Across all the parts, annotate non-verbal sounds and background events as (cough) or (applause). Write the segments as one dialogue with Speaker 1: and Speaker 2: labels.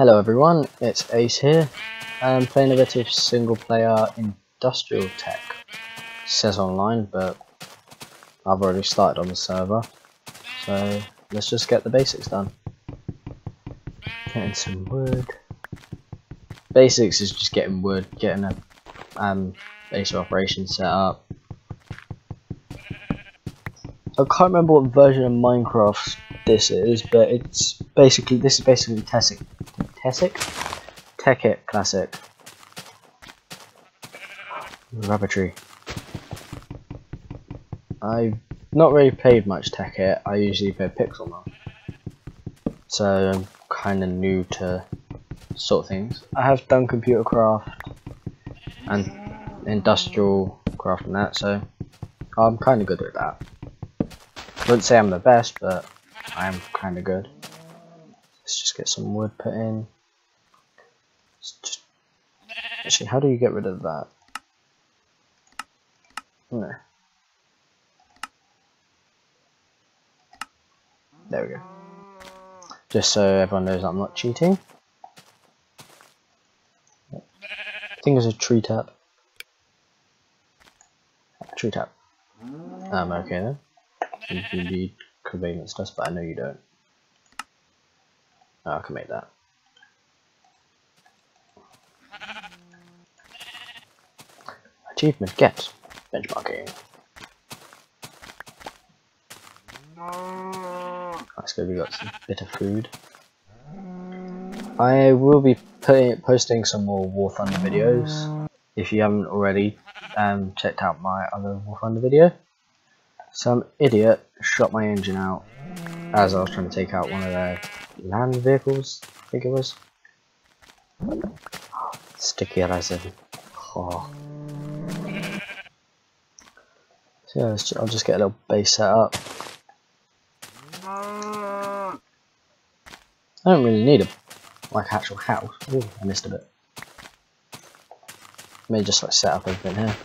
Speaker 1: Hello everyone, it's Ace here. I'm playing a bit of single player industrial tech. It says online, but I've already started on the server. So let's just get the basics done. Getting some wood. Basics is just getting wood, getting a um, base of operations set up. I can't remember what version of Minecraft this is, but it's basically this is basically Tessic Tessic? Tekkit Classic. Rubber Tree. I've not really played much Tekkit, I usually play Pixelmon. So I'm kinda new to sort of things. I have done computer craft and industrial craft and that, so I'm kinda good at that. Wouldn't say I'm the best, but I'm kind of good. Let's just get some wood put in. Just, actually, how do you get rid of that? No. There we go. Just so everyone knows I'm not cheating. I think it's a tree tap. Tree tap. Um, okay then. You need convenience dust, but I know you don't. Oh, I can make that. Achievement get benchmarking. That's good, we got some bit of food. I will be putting, posting some more War Thunder videos. If you haven't already um, checked out my other War Thunder video. Some idiot shot my engine out as I was trying to take out one of their land vehicles, I think it was. Sticky resin. Oh. So yeah, I'll just get a little base set up. I don't really need a like actual house. Ooh, I missed a bit. Maybe just like set up everything here.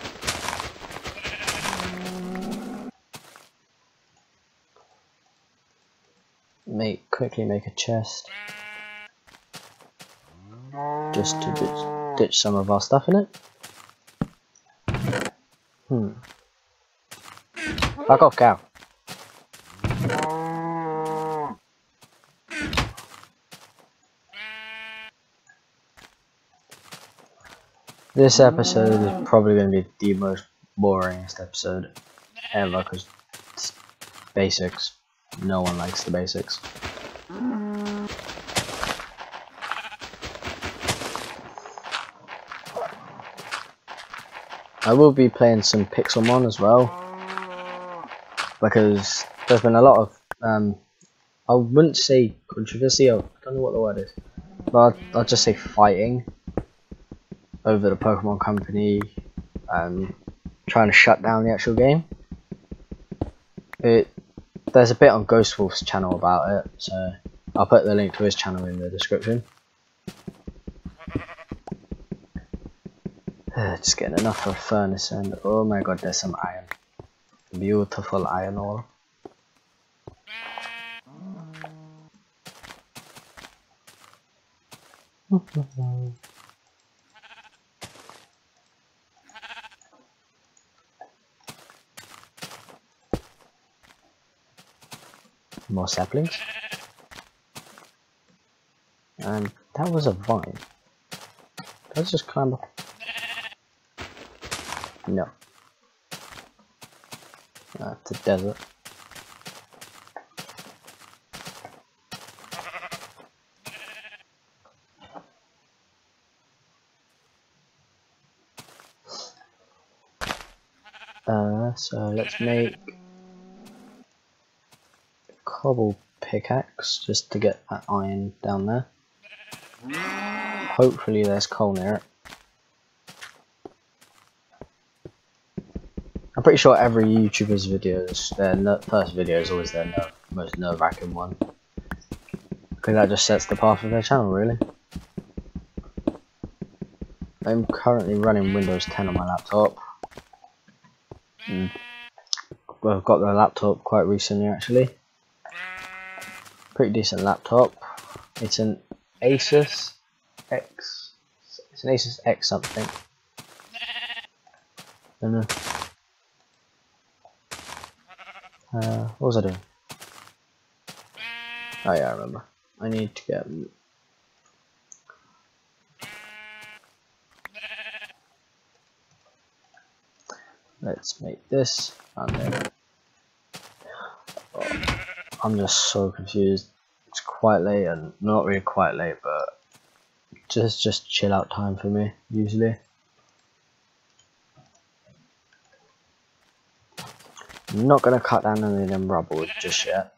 Speaker 1: Quickly make a chest just to ditch, ditch some of our stuff in it. Hmm. Fuck off, cow. This episode is probably going to be the most boringest episode ever because basics. No one likes the basics. I will be playing some Pixelmon as well because there's been a lot of um, I wouldn't say controversy. I don't know what the word is, but I'll, I'll just say fighting over the Pokemon Company um, trying to shut down the actual game. It there's a bit on Ghost Wolf's channel about it, so I'll put the link to his channel in the description. (sighs) Just getting enough for furnace and oh my god there's some iron. Beautiful iron ore. Mm-hmm. More saplings. And that was a vine. Let's just climb up. No. It's a desert. Uh, so let's make pickaxe just to get that iron down there. Hopefully there's coal near it. I'm pretty sure every YouTuber's videos, their first video is always their ner most nerve-wracking one. Because that just sets the path of their channel, really. I'm currently running Windows 10 on my laptop. Mm. Well, I've got the laptop quite recently, actually. Pretty decent laptop. It's an Asus X. It's an Asus X something. I don't know. Uh, what was I doing? Oh yeah, I remember. I need to get Let's make this and then I'm just so confused. It's quite late and not really quite late but just just chill out time for me usually. I'm not gonna cut down any of them rubber just yet.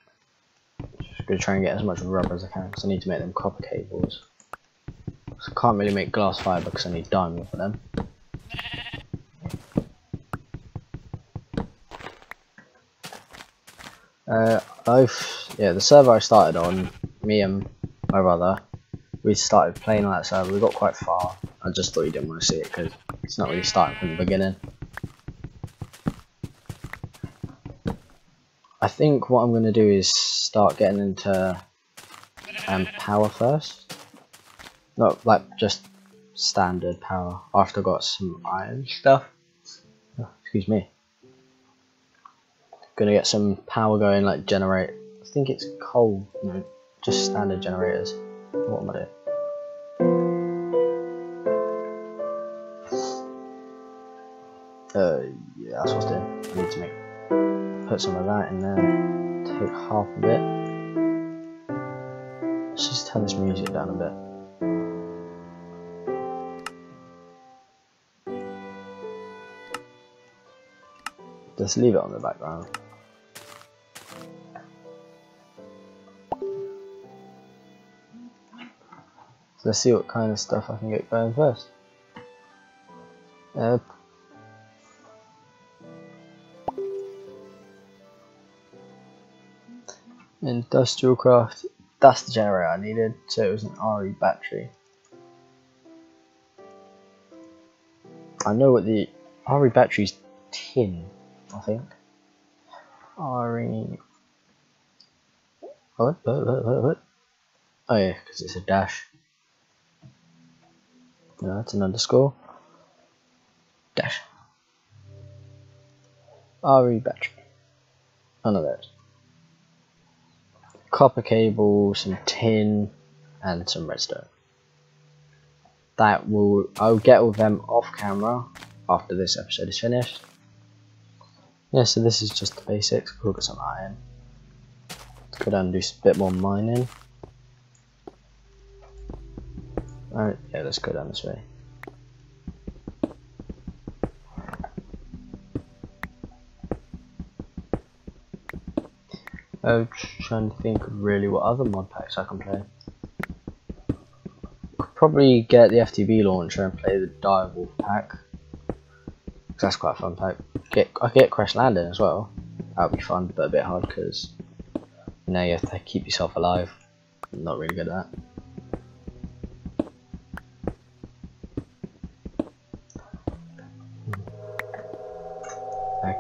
Speaker 1: Just gonna try and get as much rubber as I can because I need to make them copper cables. So I can't really make glass fiber because I need diamond for them. Uh, both, yeah, the server I started on, me and my brother, we started playing on that server. We got quite far. I just thought you didn't want to see it because it's not really starting from the beginning. I think what I'm going to do is start getting into um, power first. Not like just standard power after I got some iron stuff. Oh, excuse me. Gonna get some power going, like generate. I think it's coal, no, just standard generators. What am I doing? Uh, yeah, that's what's doing. I need to make put some of that in there. Take half of it. Let's just turn this music down a bit. Just leave it on the background. Let's see what kind of stuff I can get going first. Industrial craft, that's the generator I needed, so it was an RE battery. I know what the RE battery's tin, I think. RE. What? What? What? what? Oh yeah, because it's a dash. No, that's an underscore. Dash. RE battery. None of those. Copper cable, some tin, and some redstone. That will I'll get all of them off camera after this episode is finished. Yeah, so this is just the basics. We'll get some iron. Let's go down and do a bit more mining. Alright, yeah, let's go down this way. Oh, I'm trying to think really what other mod packs I can play. Could probably get the FTB launcher and play the Direwolf pack. Cause that's quite a fun pack. Get I get Crash Landing as well. That would be fun, but a bit hard because you know you have to keep yourself alive. I'm not really good at that.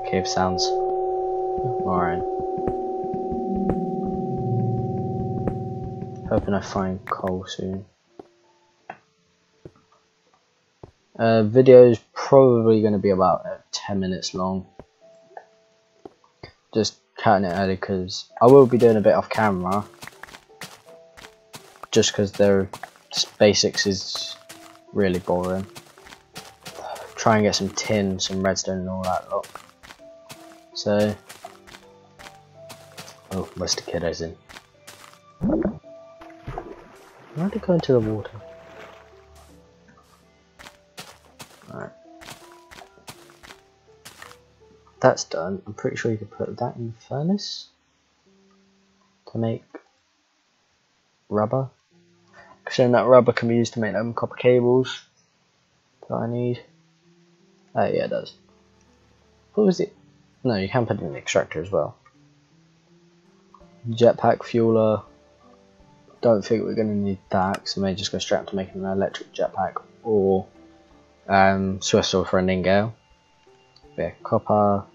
Speaker 1: Cave sounds. Alright. Hoping I find coal soon. Uh, video is probably going to be about uh, 10 minutes long. Just cutting it early because I will be doing a bit off camera. Just because their basics is really boring. Try and get some tin, some redstone and all that lot. So, oh. Kiddo's in. Why did it go into the water? Alright. That's done. I'm pretty sure you could put that in the furnace to make rubber. Then that rubber can be used to make them copper cables that I need. Oh yeah, it does. What was it? No, you can put in the extractor as well. Jetpack fueler. Don't think we're going to need that, so I may just go straight to making an electric jetpack or um, Swiftsword for a Ningale. Yeah, copper.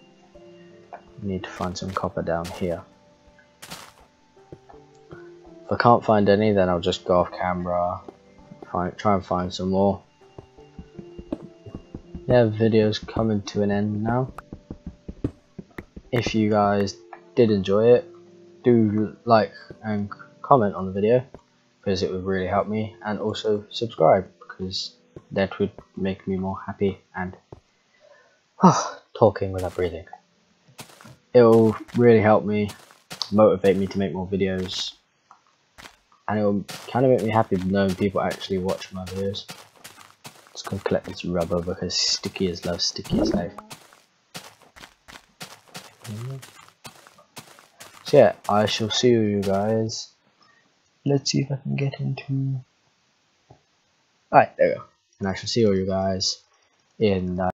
Speaker 1: Need to find some copper down here. If I can't find any, then I'll just go off camera, find, try and find some more. Yeah, video's coming to an end now. If you guys did enjoy it, do like and comment on the video because it would really help me and also subscribe because that would make me more happy and (sighs) talking without breathing. It will really help me, motivate me to make more videos and it will kind of make me happy knowing people actually watch my videos. Just gonna collect this rubber because sticky is love, sticky is life. So yeah, I shall see you guys. Let's see if I can get into. Alright, there we go. And I shall see all you guys in. Uh,